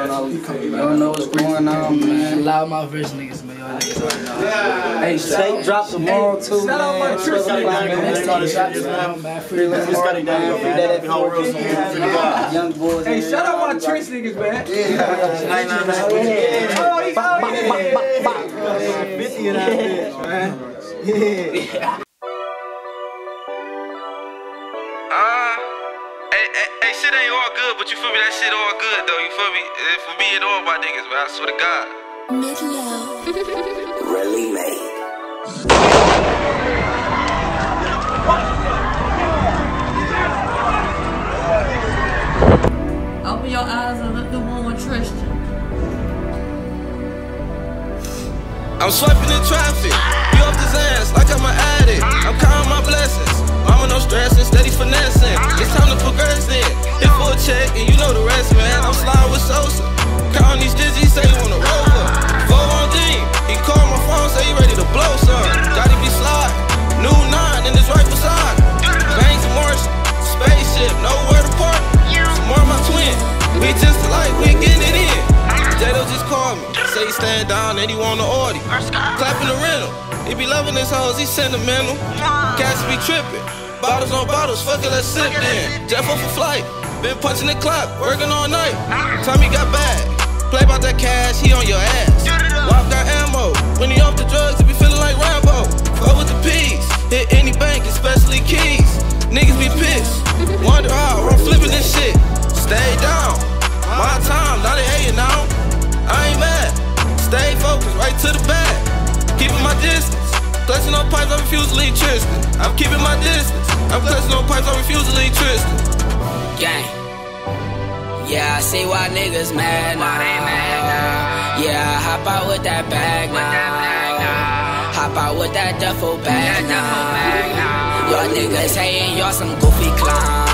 Y'all know, y'all know what's going on, man. A lot of my rich niggas, man. Y'all niggas already know. Hey, Shake dropped tomorrow too, Shout out my man. Trish Trust me, niggas, man. man. Next They know time, this drop shit is, tomorrow, man. man. Free Free Let's Lamar, cut it down, man. man. Free that Happy whole real at soon. 14, Free the God. Young boys. Hey, shout out my Trish niggas, man. Oh, he out here. 50 in that bitch, man. Yeah. Hey, hey, hey, shit ain't all good, but you feel me? That shit all good though. You feel me? For me and all my niggas, man. I swear to God. Really made. Open your eyes and look the one with Tristan. I'm swiping in traffic. You off his ass like I'm an addict. I'm and he want the Audi. Clapping the rental. He be loving his hoes, he sentimental. Cats be tripping. Bottles on bottles, fuck it, let's sip then. Jeff off a flight. Been punching the clock, working all night. Time he got back. Play about that cash, he on your ass. I refuse to leave Tristan. I'm keeping my distance. I'm clutching on pipes, I refuse to leave Tristan. Gang. Yeah, I see why niggas mad now. Yeah, I hop out with that bag now. Hop out with that duffel bag now. Y'all niggas hating, y'all some goofy clowns.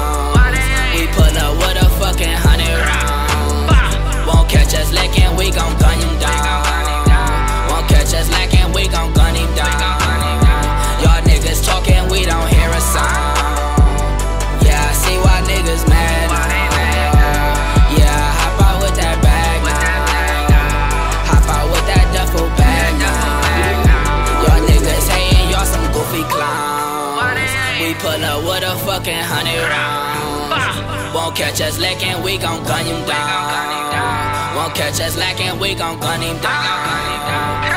We pull up with a fucking hundred rounds. Won't catch us lacking, we gon' gun him down. Won't catch us lacking, we gon' gun him down.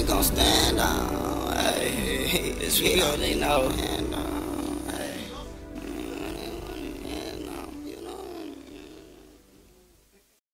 We gon' stand out. Hey, it's we only know.